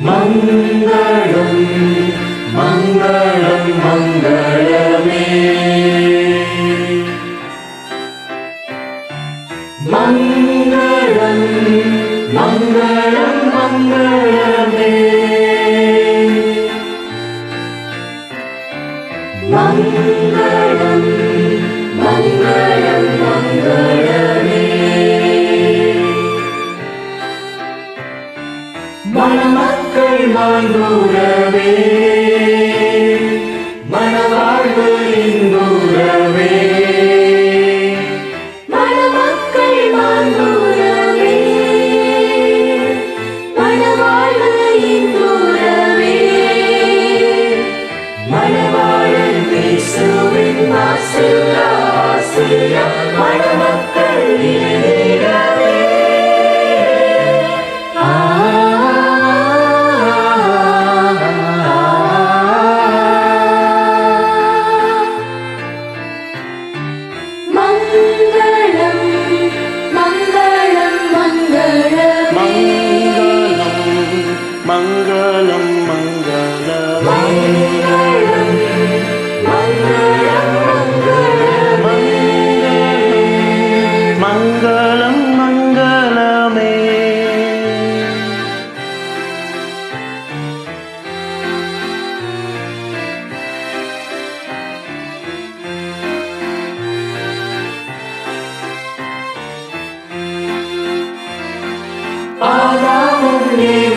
மங்களம் மங்களம் மங்களமே மங்களம் மங்களம் மங்களமே மங்களம் Yeah.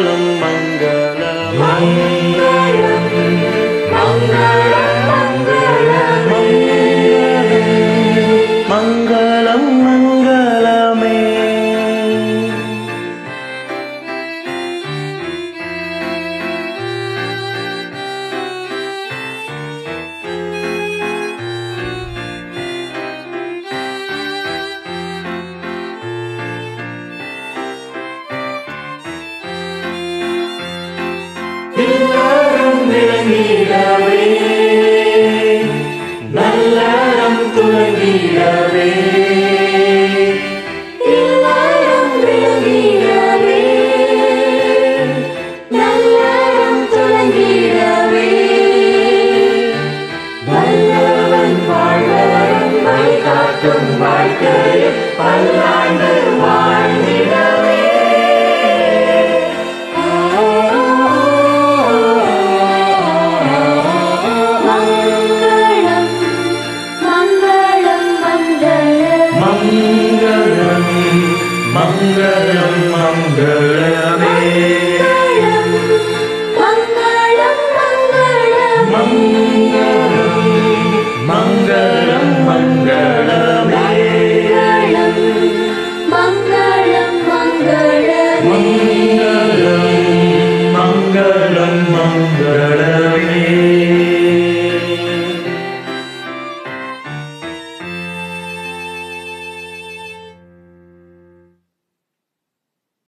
Mangalam Mangalam Mangalam मङ्गलं मङ्गलमे मङ्गलं मङ्गलवे